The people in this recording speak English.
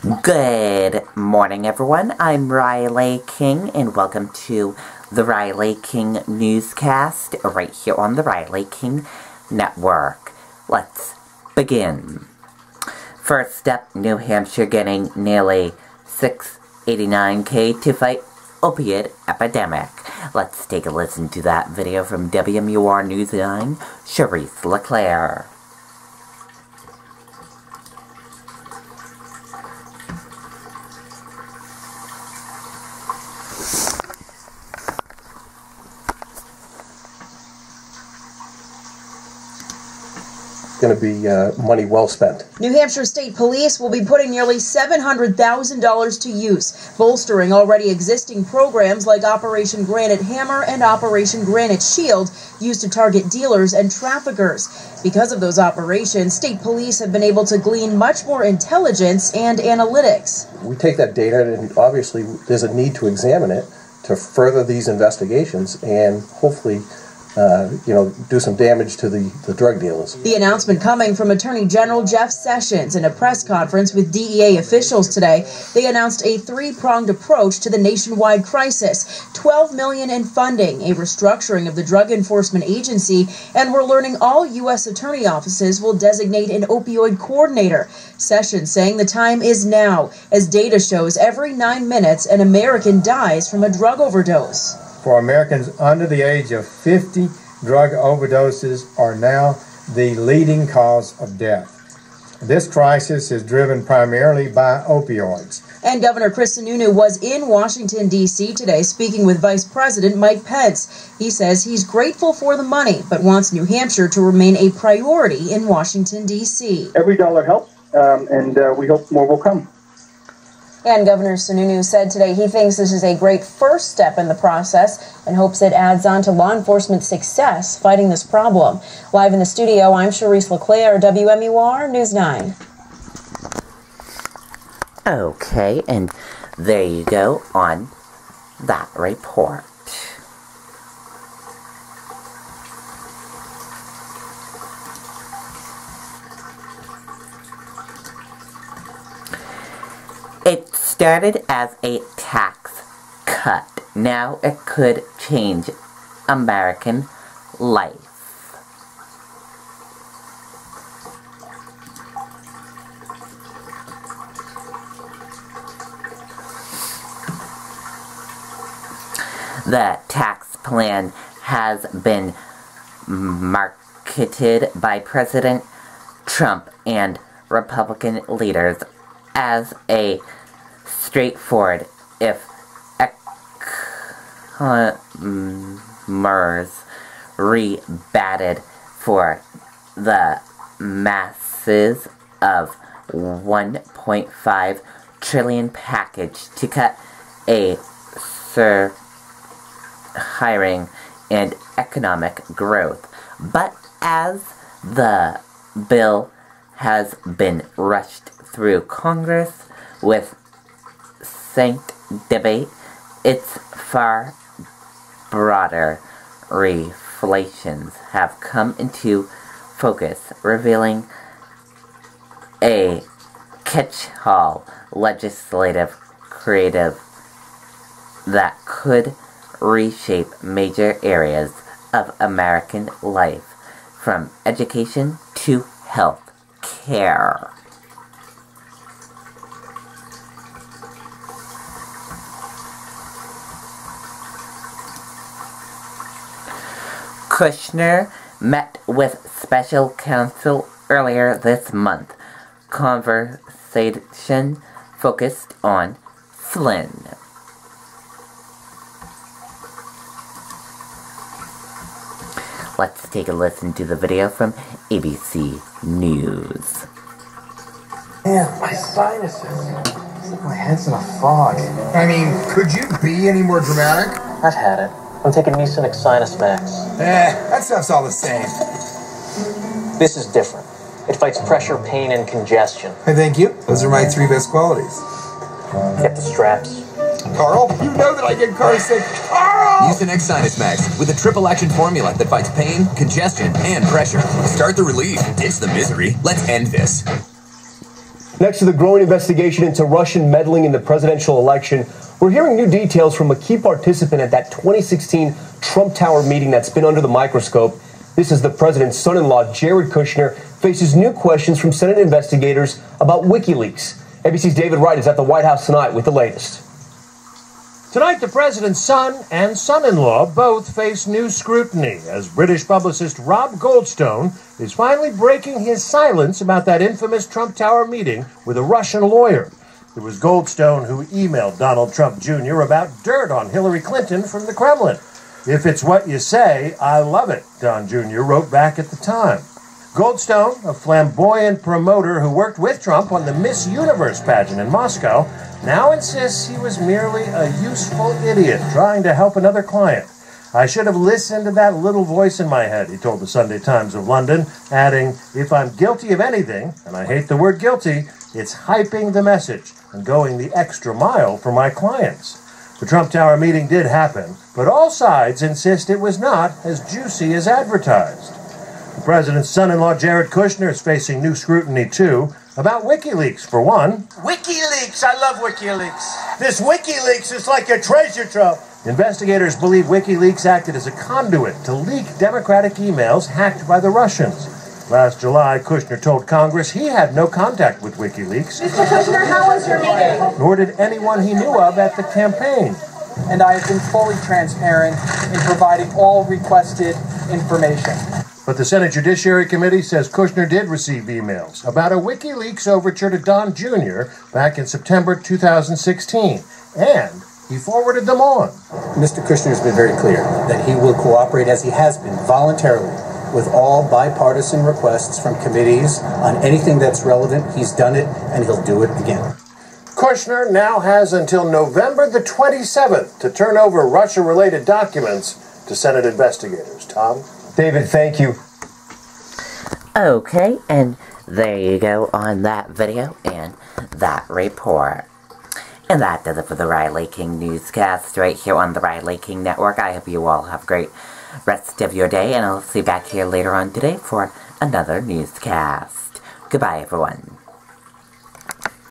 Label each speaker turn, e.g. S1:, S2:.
S1: Good morning, everyone. I'm Riley King, and welcome to the Riley King newscast right here on the Riley King Network. Let's begin. First up, New Hampshire getting nearly 689k to fight opiate epidemic. Let's take a listen to that video from WMUR News 9, Cherise LeClaire.
S2: Going to be uh, money well spent.
S3: New Hampshire State Police will be putting nearly $700,000 to use, bolstering already existing programs like Operation Granite Hammer and Operation Granite Shield, used to target dealers and traffickers. Because of those operations, state police have been able to glean much more intelligence and analytics.
S2: We take that data, and obviously, there's a need to examine it to further these investigations and hopefully uh, you know, do some damage to the, the drug dealers.
S3: The announcement coming from Attorney General Jeff Sessions in a press conference with DEA officials today. They announced a three-pronged approach to the nationwide crisis: 12 million in funding, a restructuring of the Drug Enforcement Agency, and we're learning all U.S. attorney offices will designate an opioid coordinator. Sessions saying the time is now, as data shows every nine minutes an American dies from a drug overdose
S4: for Americans under the age of 50, drug overdoses are now the leading cause of death. This crisis is driven primarily by opioids.
S3: And Governor Chris Sununu was in Washington, D.C. today speaking with Vice President Mike Pence. He says he's grateful for the money, but wants New Hampshire to remain a priority in Washington, D.C.
S5: Every dollar helps, um, and uh, we hope more will come.
S3: And Governor Sununu said today he thinks this is a great first step in the process and hopes it adds on to law enforcement's success fighting this problem. Live in the studio, I'm Cherise LeClaire, WMUR News 9.
S1: Okay, and there you go on that report. It started as a tax cut. Now it could change American life. The tax plan has been marketed by President Trump and Republican leaders as a straightforward if economers rebatted for the masses of 1.5 trillion package to cut a sur hiring and economic growth. But as the bill has been rushed through Congress with sanct debate, its far broader reflections have come into focus, revealing a catch-all legislative creative that could reshape major areas of American life, from education to health care. Kushner met with special counsel earlier this month. Conversation focused on Flynn. Let's take a listen to the video from ABC News.
S6: Man, my sinuses. It's like my head's in a fog.
S7: I mean, could you be any more dramatic?
S6: I've had it. I'm taking Mucinex Sinus Max.
S7: Eh, that stuff's all the same.
S6: This is different. It fights pressure, pain, and congestion.
S7: Hey, thank you. Those are my three best qualities.
S6: Get the straps.
S7: Carl, you know that I get car sick. Carl!
S8: Mucinex Sinus Max with a triple action formula that fights pain, congestion, and pressure. Start the relief, ditch the misery. Let's end this.
S9: Next to the growing investigation into Russian meddling in the presidential election, we're hearing new details from a key participant at that 2016 Trump Tower meeting that's been under the microscope. This is the president's son in law, Jared Kushner, faces new questions from Senate investigators about WikiLeaks. ABC's David Wright is at the White House tonight with the latest.
S10: Tonight, the president's son and son in law both face new scrutiny as British publicist Rob Goldstone is finally breaking his silence about that infamous Trump Tower meeting with a Russian lawyer. It was Goldstone who emailed Donald Trump Jr. about dirt on Hillary Clinton from the Kremlin. If it's what you say, I love it, Don Jr. wrote back at the time. Goldstone, a flamboyant promoter who worked with Trump on the Miss Universe pageant in Moscow, now insists he was merely a useful idiot trying to help another client. I should have listened to that little voice in my head, he told the Sunday Times of London, adding, If I'm guilty of anything, and I hate the word guilty, it's hyping the message and going the extra mile for my clients. The Trump Tower meeting did happen, but all sides insist it was not as juicy as advertised. The president's son in law, Jared Kushner, is facing new scrutiny, too, about WikiLeaks, for one.
S7: WikiLeaks! I love WikiLeaks. This WikiLeaks is like a treasure trove.
S10: Investigators believe WikiLeaks acted as a conduit to leak Democratic emails hacked by the Russians. Last July, Kushner told Congress he had no contact with WikiLeaks.
S11: Mr. Kushner, how was your meeting?
S10: Nor did anyone he knew of at the campaign.
S11: And I have been fully transparent in providing all requested information.
S10: But the Senate Judiciary Committee says Kushner did receive emails about a WikiLeaks overture to Don Jr. back in September 2016, and he forwarded them on.
S12: Mr. Kushner has been very clear that he will cooperate as he has been voluntarily with all bipartisan requests from committees on anything that's relevant. He's done it, and he'll do it again.
S10: Kushner now has until November the 27th to turn over Russia related documents to Senate investigators. Tom?
S9: David, thank you.
S1: Okay, and there you go on that video and that report. And that does it for the Riley King newscast right here on the Riley King Network. I hope you all have a great rest of your day, and I'll see you back here later on today for another newscast. Goodbye, everyone.